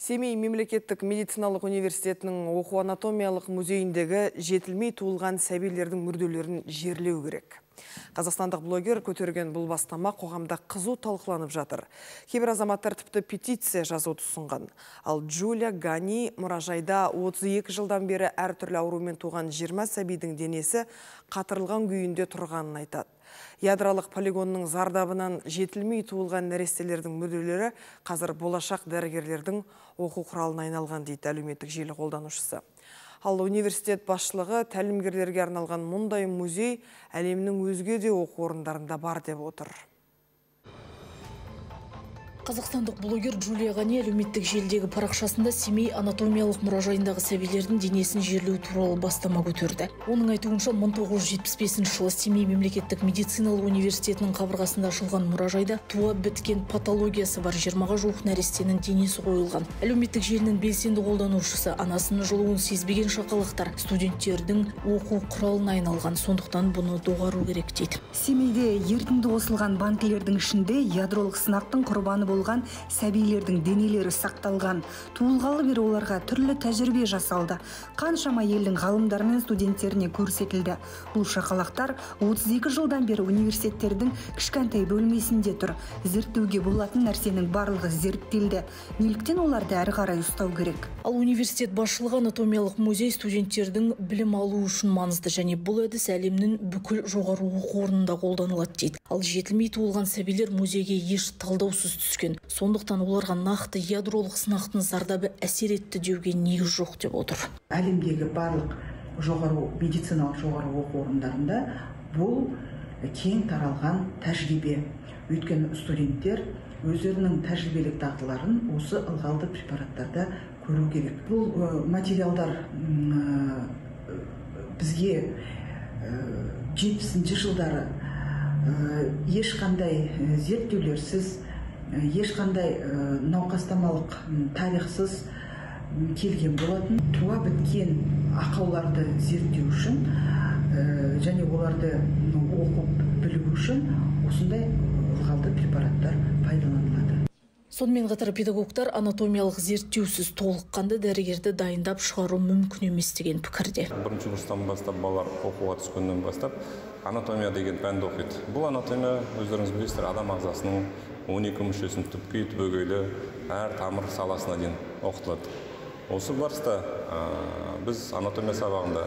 Семей мемлекеттік медициналық университетінің оқу анатомиялық музейіндегі жетілмей туылған сәбилердің мүрделерін жерлеу керек. Қазақстандық блогер көтерген бұл бастама қоғамда қызу талқыланып жатыр. Кейбір азаматтар тіпті петиция жазуды ұсынған. Ал Джулия Гани мұражайда 32 жылдан бері әртүрлі аурумен туған 20 сәбидің денесі қатырылған күйінде тұрғанын айтады. Ядралық полигонның зардабынан жетілмей туылған нәрестелердің мүрделері қазір болашақ дәрігерлердің оқу құралына айналған дейді әлеуметтік желі қолданушысы. Ал университет басшылығы тәлімгерлерге арналған мұндай музей әлемнің өзге де оқу орындарында бар деп отыр. Қазақстандық блогер Джулия Ғани әлеуметтік желідегі парақшасында Семей анатомиялық мұражайындағы сәбилердің денесін жерлеу туралы бастама көтерді. Оның айтуынша 1975 жылы Семей мемлекеттік медициналық университетінің қабырғасында ашылған мұражайда туа біткен патологиясы бар 20-ға жуық нәрестенің денесі қойылған. Әлеуметтік желінің белсенді қолданушысы анасының жылуын сезбеген шақалақтар студенттердің оқу құралына айналған, сондықтан бұны доғару керек дейді. Семейде ертінді қосылған банкілердің ішінде ядролық сынақтың құрбаны болған сәбилердің денелері сақталған. Туылғалы бері оларға түрлі тәжірибе жасалды. Қаншама елдің ғалымдары мен студенттеріне көрсетілді. Бұл шақалақтар 32 жылдан бері университеттердің кішкентай бөлмесінде тұр. Зерттеуге болатын нәрсенің барлығы зерттелді. Неліктен оларды әрі қарай ұстау керек? Ал университет басшылығы анатомиялық музей студенттердің білім алуы үшін маңызды және бұл әдіс әлемнің бүкіл жоғары оқу орнында қолданылады дейді. Ал жетілмей туылған сәбилер музейге еш талдаусыз түскен. Сондықтан оларға нақты ядролық сынақтың зардабы әсер етті деуге негіз жоқ деп отыр. Әлемдегі барлық жоғары медициналық жоғары оқу орындарында бұл кең таралған тәжірибе. Өйткені студенттер өздерінің тәжірибелік дағдыларын осы ылғалды препараттарда көру керек. Бұл материалдар бізге жетпісінші жылдары ешқандай зерттеулерсіз ешқандай науқастамалық тарихсыз келген болатын. Туа біткен ақауларды зерттеу үшін және оларды оқып білу үшін осындай ылғалды препараттар пайдаланылады. Сонымен қатар педагогтар анатомиялық зерттеусіз толыққанды дәрігерді дайындап шығару мүмкін емес деген пікірде. Бірінші курстан бастап балалар оқуға түскеннен бастап анатомия деген пәнді оқиды. Бұл анатомия өздеріңіз білесіздер адам ағзасының он екі мүшесін түпке түбегейлі әр тамыр саласына дейін оқытылады. Осы барыста біз анатомия сабағында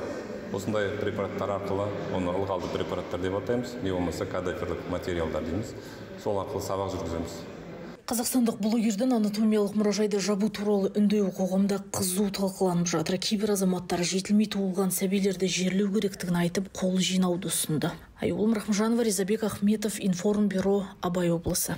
осындай препараттар арқылы оны ылғалды препараттар деп атаймыз. Не болмаса кадаверлік материалдар дейміз. Сол арқылы сабақ жүргіземіз. Қазақстандық блогердің анатомиялық мұражайды жабу туралы үндеуі қоғамда қызу талқыланып жатыр. Кейбір азаматтар жетілмей туылған сәбилерді жерлеу керектігін айтып қол жинауды ұсынды. Айгүл рахымжанова ризабек ахметов информбюро абай облысы.